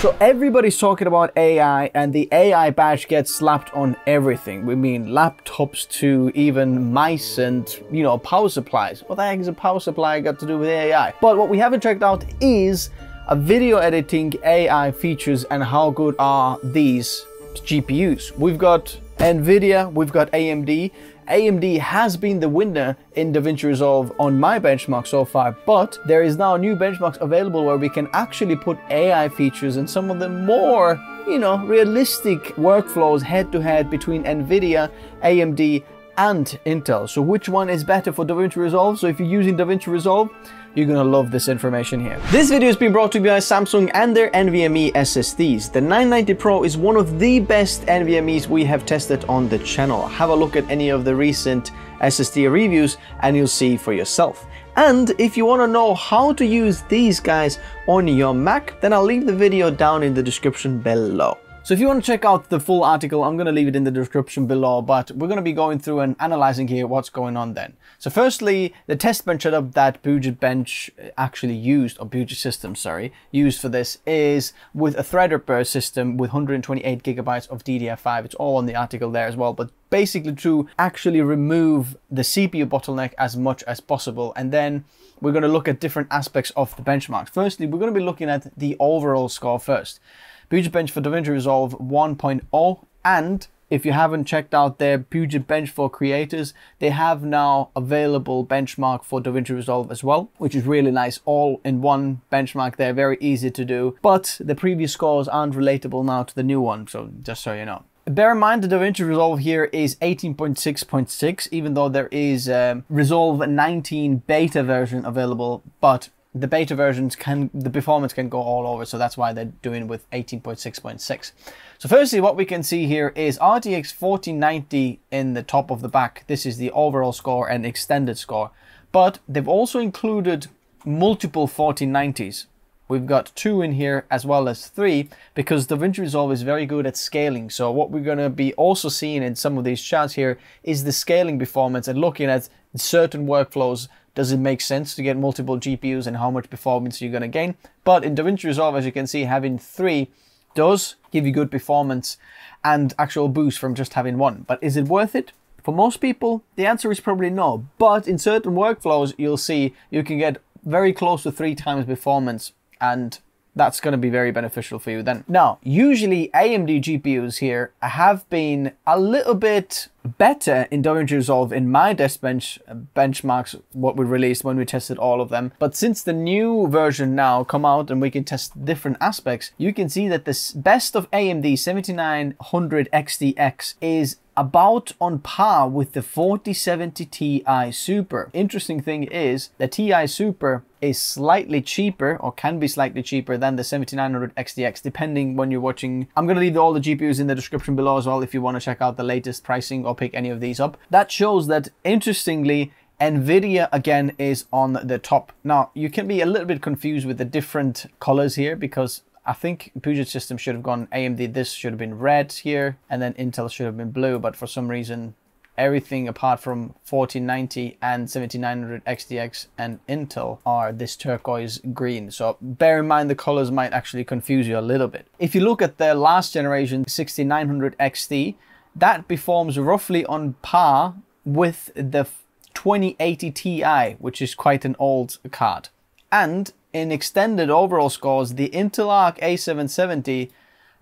So everybody's talking about AI and the AI badge gets slapped on everything. We mean laptops to even mice and, you know, power supplies. What the heck is a power supply got to do with AI? But what we haven't checked out is a video editing AI features and how good are these GPUs. We've got NVIDIA, we've got AMD. AMD has been the winner in DaVinci Resolve on my benchmark so far, but there is now new benchmarks available where we can actually put AI features and some of the more, you know, realistic workflows head to head between NVIDIA, AMD, and Intel. So which one is better for DaVinci Resolve? So if you're using DaVinci Resolve, you're gonna love this information here. This video has been brought to you by Samsung and their NVMe SSDs. The 990 Pro is one of the best NVMe's we have tested on the channel. Have a look at any of the recent SSD reviews and you'll see for yourself. And if you want to know how to use these guys on your Mac, then I'll leave the video down in the description below. So if you want to check out the full article, I'm going to leave it in the description below, but we're going to be going through and analyzing here what's going on then. So firstly, the test bench setup that Puget Bench uh, actually used, or Puget System, sorry, used for this is with a Threadripper system with 128 gigabytes of DDR5. It's all on the article there as well, but basically to actually remove the CPU bottleneck as much as possible. And then we're going to look at different aspects of the benchmarks. Firstly, we're going to be looking at the overall score first. Puget Bench for DaVinci Resolve 1.0 and if you haven't checked out their Puget Bench for creators, they have now available benchmark for DaVinci Resolve as well, which is really nice. All in one benchmark. They're very easy to do, but the previous scores aren't relatable now to the new one. So just so you know. Bear in mind the DaVinci Resolve here is 18.6.6, even though there is a Resolve 19 beta version available, but the beta versions can the performance can go all over so that's why they're doing with 18.6.6 so firstly what we can see here is RTX 4090 in the top of the back. This is the overall score and extended score. But they've also included multiple 4090s we've got two in here as well as three because DaVinci Resolve is very good at scaling. So what we're going to be also seeing in some of these charts here is the scaling performance and looking at certain workflows does it make sense to get multiple GPUs and how much performance you're going to gain? But in DaVinci Resolve, as you can see, having three does give you good performance and actual boost from just having one. But is it worth it? For most people, the answer is probably no. But in certain workflows, you'll see you can get very close to three times performance and that's going to be very beneficial for you then. Now, usually AMD GPUs here have been a little bit better in DaVinci Resolve in my test bench benchmarks what we released when we tested all of them but since the new version now come out and we can test different aspects you can see that the best of AMD 7900 XTX is about on par with the 4070 Ti Super. Interesting thing is the Ti Super is slightly cheaper or can be slightly cheaper than the 7900 XTX depending when you're watching. I'm going to leave all the GPUs in the description below as well if you want to check out the latest pricing or pick any of these up. That shows that interestingly Nvidia again is on the top. Now you can be a little bit confused with the different colors here because I think Puget System should have gone AMD, this should have been red here, and then Intel should have been blue, but for some reason, everything apart from 1490 and 7900 XTX and Intel are this turquoise green. So bear in mind the colors might actually confuse you a little bit. If you look at the last generation 6900 XT, that performs roughly on par with the 2080 Ti, which is quite an old card. And in extended overall scores, the Intel Arc A770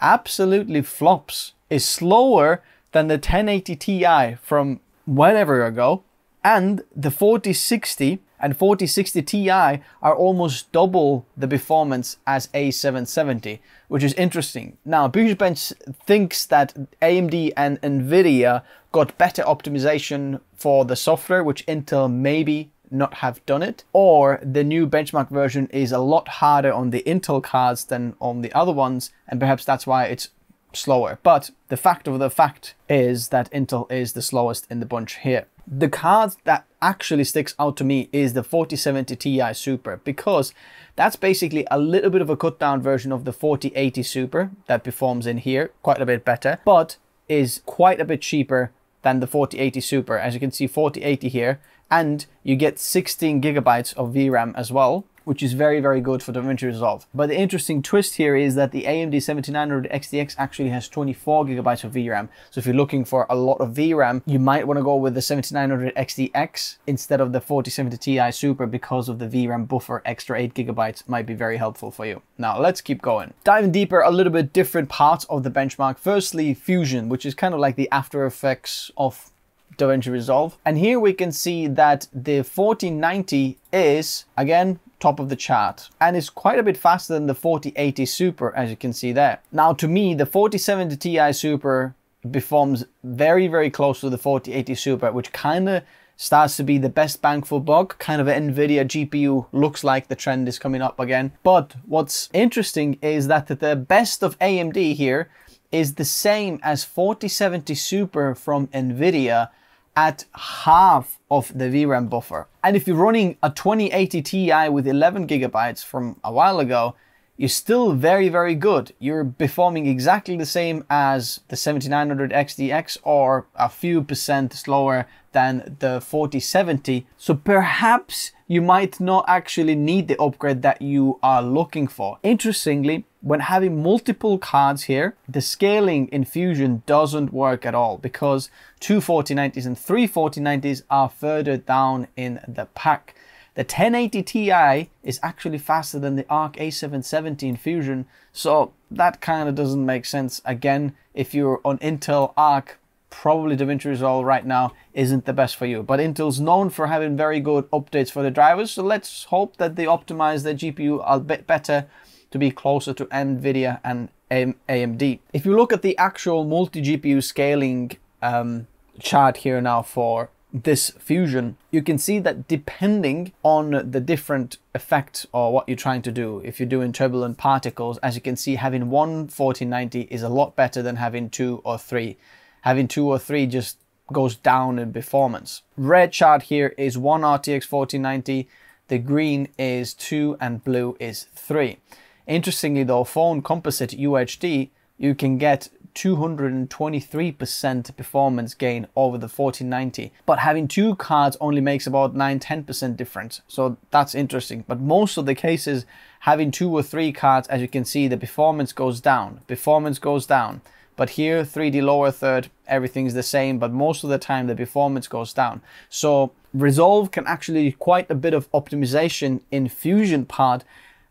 absolutely flops, is slower than the 1080 Ti from whenever ago, and the 4060 and 4060 Ti are almost double the performance as A770, which is interesting. Now, Bench thinks that AMD and Nvidia got better optimization for the software, which Intel maybe not have done it, or the new benchmark version is a lot harder on the Intel cards than on the other ones, and perhaps that's why it's slower. But the fact of the fact is that Intel is the slowest in the bunch here. The card that actually sticks out to me is the 4070 Ti Super because that's basically a little bit of a cut down version of the 4080 Super that performs in here quite a bit better, but is quite a bit cheaper than the 4080 Super. As you can see, 4080 here and you get 16 gigabytes of VRAM as well. Which is very, very good for DaVinci Resolve. But the interesting twist here is that the AMD 7900 XTX actually has 24 gigabytes of VRAM. So if you're looking for a lot of VRAM, you might want to go with the 7900 XTX instead of the 4070 Ti Super because of the VRAM buffer. Extra 8 gigabytes might be very helpful for you. Now let's keep going. Diving deeper, a little bit different parts of the benchmark. Firstly, Fusion, which is kind of like the after effects of DaVinci Resolve. And here we can see that the 4090 is, again, top of the chart and is quite a bit faster than the 4080 Super as you can see there. Now to me the 4070 Ti Super performs very very close to the 4080 Super which kind of starts to be the best bang for buck kind of Nvidia GPU looks like the trend is coming up again. But what's interesting is that the best of AMD here is the same as 4070 Super from Nvidia at half of the VRAM buffer. And if you're running a 2080 Ti with 11 gigabytes from a while ago, you're still very, very good. You're performing exactly the same as the 7900 XTX or a few percent slower than the 4070. So perhaps you might not actually need the upgrade that you are looking for. Interestingly, when having multiple cards here, the scaling in Fusion doesn't work at all because two 4090s and three 4090s are further down in the pack. The 1080 Ti is actually faster than the Arc A770 in Fusion, so that kind of doesn't make sense. Again, if you're on Intel Arc, probably DaVinci Resolve right now isn't the best for you. But Intel's known for having very good updates for the drivers, so let's hope that they optimize their GPU a bit better to be closer to NVIDIA and AMD. If you look at the actual multi-GPU scaling um, chart here now for this fusion, you can see that depending on the different effect or what you're trying to do, if you're doing turbulent particles, as you can see, having one 4090 is a lot better than having two or three. Having two or three just goes down in performance. Red chart here is one RTX 4090, the green is two and blue is three. Interestingly though, phone composite UHD, you can get 223% performance gain over the 4090. But having two cards only makes about 9-10% difference. So that's interesting. But most of the cases, having two or three cards, as you can see, the performance goes down. Performance goes down. But here, 3D lower third, everything's the same, but most of the time the performance goes down. So Resolve can actually quite a bit of optimization in Fusion part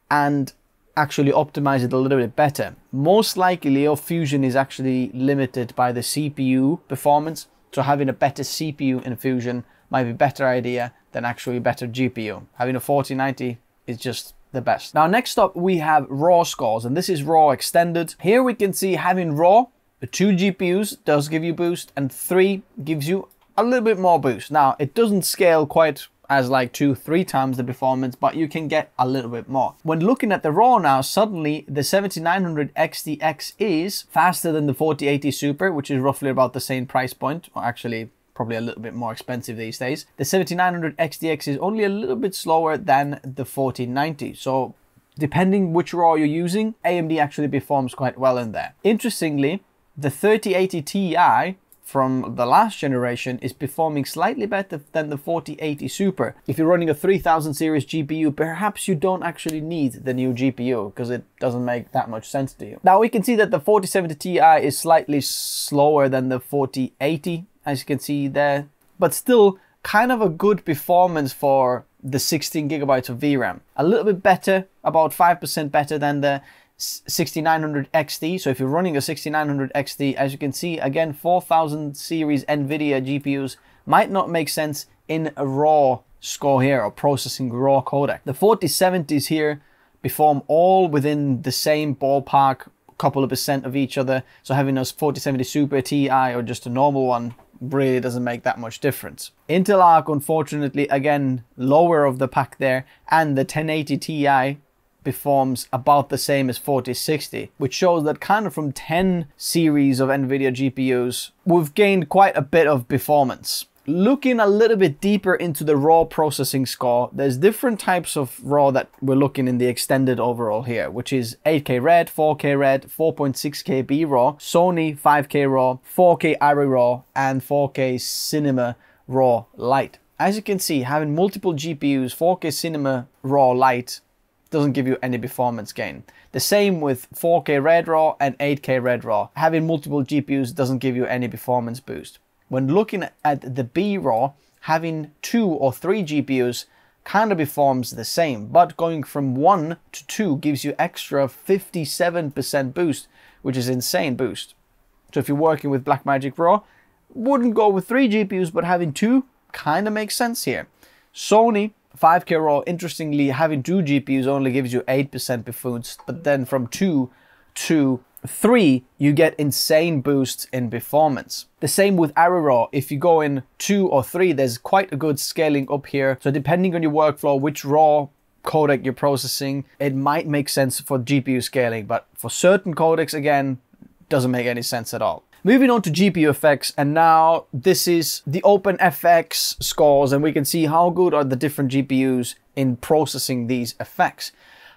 and actually optimize it a little bit better. Most likely your Fusion is actually limited by the CPU performance, so having a better CPU in Fusion might be a better idea than actually better GPU. Having a 4090 is just the best. Now next up we have raw scores and this is raw extended. Here we can see having raw, two GPUs does give you boost and three gives you a little bit more boost. Now it doesn't scale quite as like two, three times the performance, but you can get a little bit more. When looking at the raw now, suddenly the 7900 XTX is faster than the 4080 Super, which is roughly about the same price point, or actually probably a little bit more expensive these days. The 7900 XTX is only a little bit slower than the 4090. So depending which RAW you're using, AMD actually performs quite well in there. Interestingly, the 3080 Ti from the last generation is performing slightly better than the 4080 Super. If you're running a 3000 series GPU, perhaps you don't actually need the new GPU because it doesn't make that much sense to you. Now we can see that the 4070 Ti is slightly slower than the 4080, as you can see there, but still kind of a good performance for the 16 gigabytes of VRAM. A little bit better, about 5% better than the 6900 XT. So if you're running a 6900 XT, as you can see, again, 4000 series NVIDIA GPUs might not make sense in a raw score here or processing raw codec. The 4070s here perform all within the same ballpark, couple of percent of each other. So having a 4070 Super Ti or just a normal one really doesn't make that much difference. Intel Arc, unfortunately, again, lower of the pack there, and the 1080 Ti performs about the same as 4060, which shows that kind of from 10 series of NVIDIA GPUs, we've gained quite a bit of performance. Looking a little bit deeper into the raw processing score, there's different types of raw that we're looking in the extended overall here, which is 8K red, 4K red, 4.6K B raw, Sony 5K raw, 4K Arri raw, and 4K Cinema raw light. As you can see, having multiple GPUs, 4K Cinema Raw Light doesn't give you any performance gain. The same with 4K RedRaw and 8K RedRaw. Having multiple GPUs doesn't give you any performance boost. When looking at the B Raw, having two or three GPUs kind of performs the same, but going from one to two gives you extra 57% boost, which is insane boost. So if you're working with Blackmagic Raw, wouldn't go with three GPUs, but having two kind of makes sense here. Sony 5K Raw, interestingly, having two GPUs only gives you 8% boost, but then from two to three, you get insane boosts in performance. The same with Arri Raw. If you go in two or three, there's quite a good scaling up here. So depending on your workflow, which raw codec you're processing, it might make sense for GPU scaling, but for certain codecs, again, doesn't make any sense at all. Moving on to GPU effects, and now this is the OpenFX scores, and we can see how good are the different GPUs in processing these effects.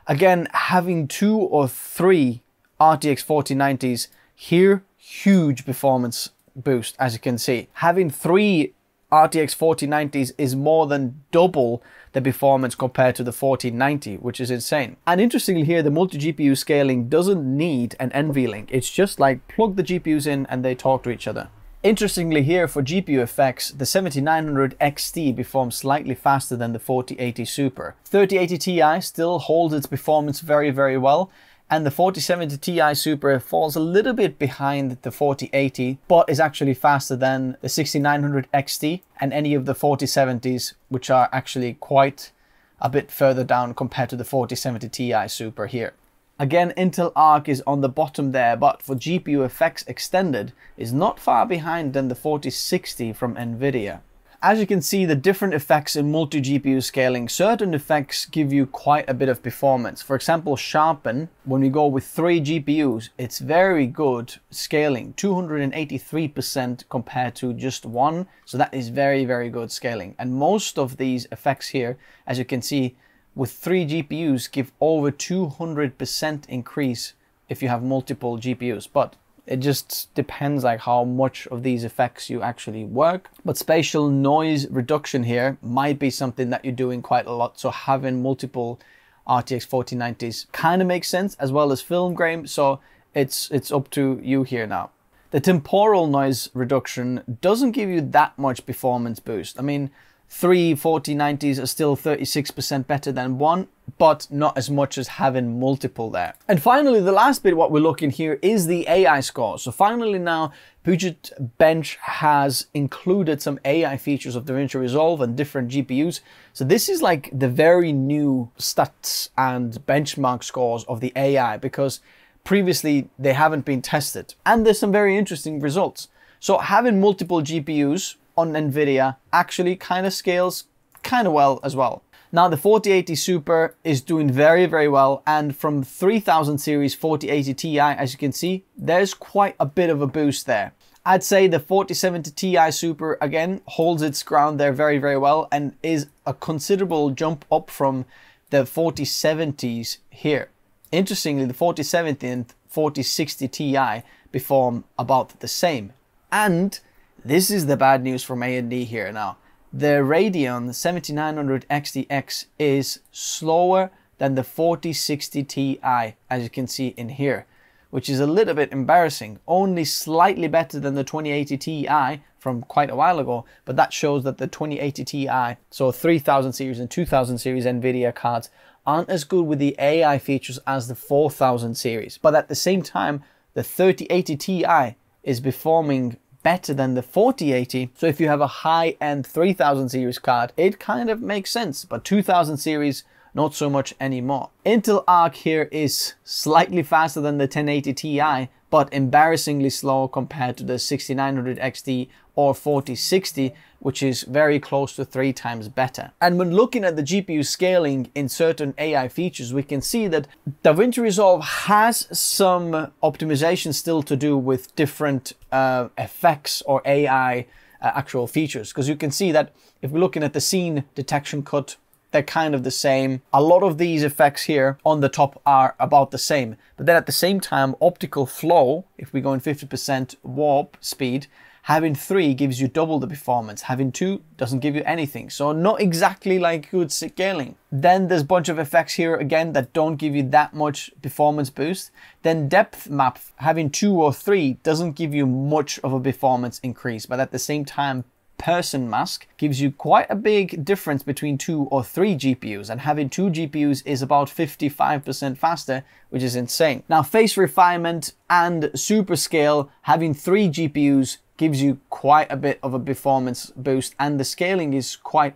Again, having two or three RTX 4090s here, huge performance boost, as you can see. Having three RTX 4090s is more than double the performance compared to the 4090, which is insane. And interestingly here, the multi-GPU scaling doesn't need an NVLink. It's just like plug the GPUs in and they talk to each other. Interestingly here for GPU effects, the 7900 XT performs slightly faster than the 4080 Super. 3080 Ti still holds its performance very, very well, and the 4070 Ti Super falls a little bit behind the 4080 but is actually faster than the 6900 XT and any of the 4070s which are actually quite a bit further down compared to the 4070 Ti Super here. Again, Intel Arc is on the bottom there, but for GPU effects extended is not far behind than the 4060 from Nvidia. As you can see, the different effects in multi-GPU scaling, certain effects give you quite a bit of performance. For example, sharpen, when we go with three GPUs, it's very good scaling, 283% compared to just one. So that is very, very good scaling. And most of these effects here, as you can see, with three GPUs give over 200% increase if you have multiple GPUs. But it just depends like how much of these effects you actually work. But spatial noise reduction here might be something that you're doing quite a lot. So having multiple RTX 4090s kind of makes sense as well as film grain. So it's, it's up to you here now. The temporal noise reduction doesn't give you that much performance boost. I mean, Three 4090s are still 36% better than one, but not as much as having multiple there. And finally, the last bit what we're looking here is the AI score. So finally now, Puget Bench has included some AI features of DaVinci Resolve and different GPUs. So this is like the very new stats and benchmark scores of the AI because previously they haven't been tested. And there's some very interesting results. So having multiple GPUs on NVIDIA actually kind of scales kind of well as well. Now the 4080 Super is doing very, very well. And from 3000 series 4080 Ti, as you can see, there's quite a bit of a boost there. I'd say the 4070 Ti Super again holds its ground there very, very well and is a considerable jump up from the 4070s here. Interestingly, the 4070 and 4060 Ti perform about the same. And this is the bad news from AMD here now. The Radeon 7900 XTX is slower than the 4060 Ti, as you can see in here, which is a little bit embarrassing. Only slightly better than the 2080 Ti from quite a while ago, but that shows that the 2080 Ti, so 3000 series and 2000 series NVIDIA cards, aren't as good with the AI features as the 4000 series. But at the same time, the 3080 Ti is performing better than the 4080. So if you have a high-end 3000 series card, it kind of makes sense, but 2000 series, not so much anymore. Intel Arc here is slightly faster than the 1080 Ti, but embarrassingly slow compared to the 6900 XT or 4060, which is very close to three times better. And when looking at the GPU scaling in certain AI features, we can see that DaVinci Resolve has some optimization still to do with different uh, effects or AI uh, actual features. Because you can see that if we're looking at the scene detection cut they're kind of the same. A lot of these effects here on the top are about the same. But then at the same time, optical flow, if we go in 50% warp speed, Having three gives you double the performance. Having two doesn't give you anything. So not exactly like good scaling. Then there's a bunch of effects here again that don't give you that much performance boost. Then depth map, having two or three doesn't give you much of a performance increase, but at the same time, person mask gives you quite a big difference between two or three GPUs and having two GPUs is about 55% faster, which is insane. Now face refinement and super scale, having three GPUs gives you quite a bit of a performance boost and the scaling is quite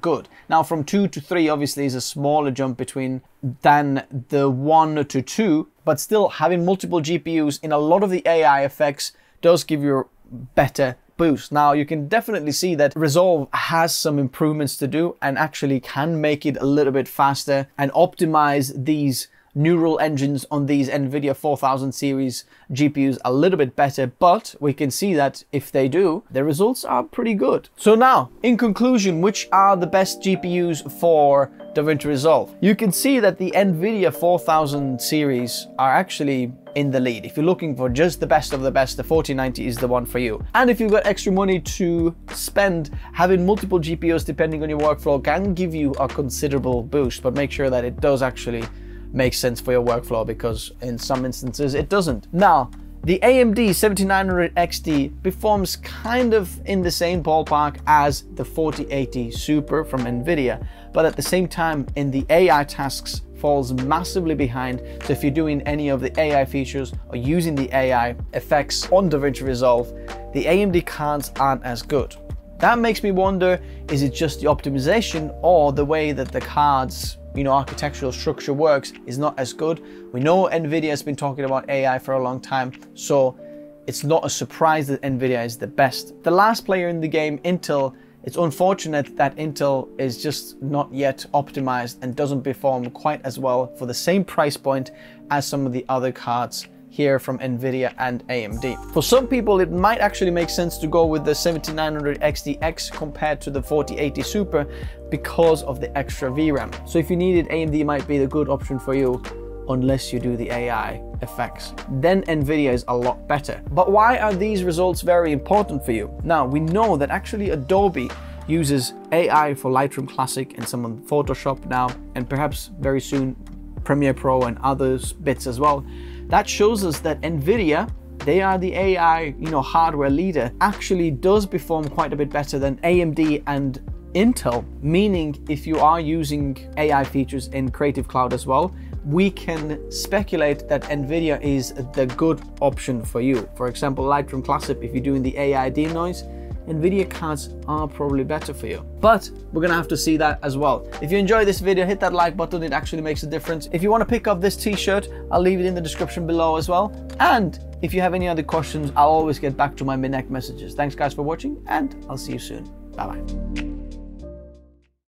good. Now from 2 to 3 obviously is a smaller jump between than the 1 to 2, but still having multiple GPUs in a lot of the AI effects does give you a better boost. Now you can definitely see that Resolve has some improvements to do and actually can make it a little bit faster and optimize these neural engines on these NVIDIA 4000 series GPUs a little bit better, but we can see that if they do, the results are pretty good. So now, in conclusion, which are the best GPUs for DaVinci Resolve? You can see that the NVIDIA 4000 series are actually in the lead. If you're looking for just the best of the best, the 4090 is the one for you. And if you've got extra money to spend, having multiple GPUs depending on your workflow can give you a considerable boost, but make sure that it does actually makes sense for your workflow because in some instances it doesn't. Now, the AMD 7900 XT performs kind of in the same ballpark as the 4080 Super from Nvidia, but at the same time in the AI tasks falls massively behind. So if you're doing any of the AI features or using the AI effects on DaVinci Resolve, the AMD cards aren't as good. That makes me wonder, is it just the optimization or the way that the cards you know, architectural structure works is not as good. We know NVIDIA has been talking about AI for a long time, so it's not a surprise that NVIDIA is the best. The last player in the game, Intel, it's unfortunate that Intel is just not yet optimized and doesn't perform quite as well for the same price point as some of the other cards here from Nvidia and AMD. For some people, it might actually make sense to go with the 7900 XTX compared to the 4080 Super because of the extra VRAM. So if you needed AMD might be the good option for you unless you do the AI effects. Then NVIDIA is a lot better. But why are these results very important for you? Now, we know that actually Adobe uses AI for Lightroom Classic and some of Photoshop now, and perhaps very soon Premiere Pro and others bits as well. That shows us that NVIDIA they are the AI, you know, hardware leader, actually does perform quite a bit better than AMD and Intel, meaning if you are using AI features in Creative Cloud as well, we can speculate that NVIDIA is the good option for you. For example, Lightroom Classic, if you're doing the AI denoise, NVIDIA cards are probably better for you. But we're gonna have to see that as well. If you enjoyed this video, hit that like button, it actually makes a difference. If you wanna pick up this t-shirt, I'll leave it in the description below as well. And if you have any other questions, I'll always get back to my Minnect messages. Thanks guys for watching and I'll see you soon. Bye bye.